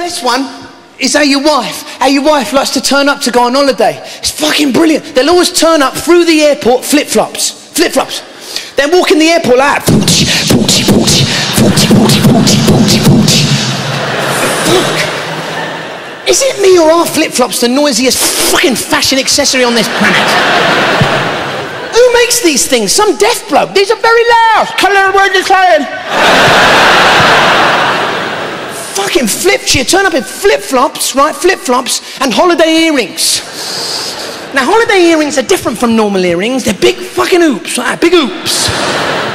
best one is how your wife, how your wife likes to turn up to go on holiday. It's fucking brilliant. They'll always turn up through the airport flip flops, flip flops. Then walk in the airport like, "Poochie, poochie, poochie, poochie, poochie, poochie, poochie, poochie." Fuck. Is it me or are flip flops the noisiest fucking fashion accessory on this planet? Who makes these things? Some deaf bloke. These are very loud. Colour word decline. Fucking flips you. Turn up in flip flops, right? Flip flops and holiday earrings. Now, holiday earrings are different from normal earrings. They're big fucking hoops, right? Big hoops.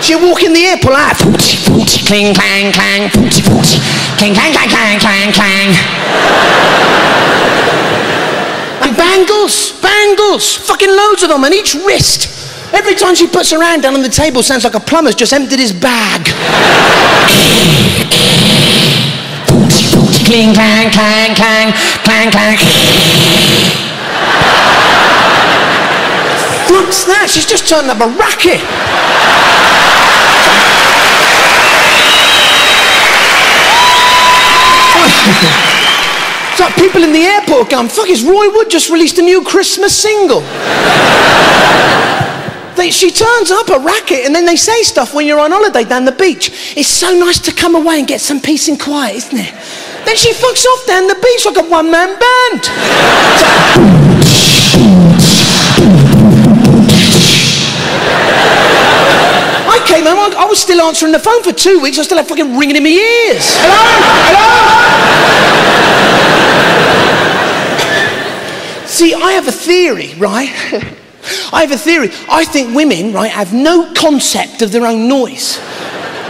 She'll walk in the airport like, poochie, poochie, cling, clang, clang, poochie, poochie, cling, clang, clang, clang, clang, clang. And bangles, bangles, fucking loads of them on each wrist. Every time she puts her hand down on the table, sounds like a plumber's just emptied his bag. Cling, clang, clang, clang, clang, clang. What's that? She's just turned up a racket. It's like people in the airport going, fuck, is Roy Wood just released a new Christmas single? They, she turns up a racket and then they say stuff when you're on holiday down the beach. It's so nice to come away and get some peace and quiet, isn't it? Then she fucks off down the beach like a one man band. I came home, I, I was still answering the phone for two weeks, I still had fucking ringing in my ears. Hello? Hello? See, I have a theory, right? I have a theory. I think women, right, have no concept of their own noise.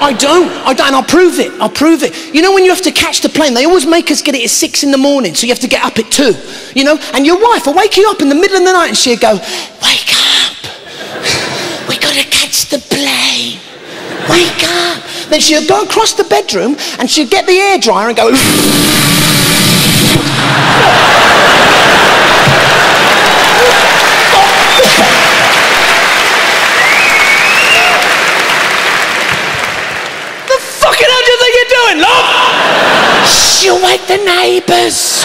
I don't. I don't. And I'll prove it. I'll prove it. You know, when you have to catch the plane, they always make us get it at six in the morning, so you have to get up at two. You know, and your wife will wake you up in the middle of the night and she'll go, Wake up. We gotta catch the plane. Wake up. Then she'll go across the bedroom and she'll get the air dryer and go, doing, love? She'll wake the neighbours.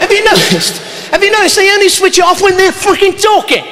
Have you noticed? Have you noticed they only switch it off when they're freaking talking?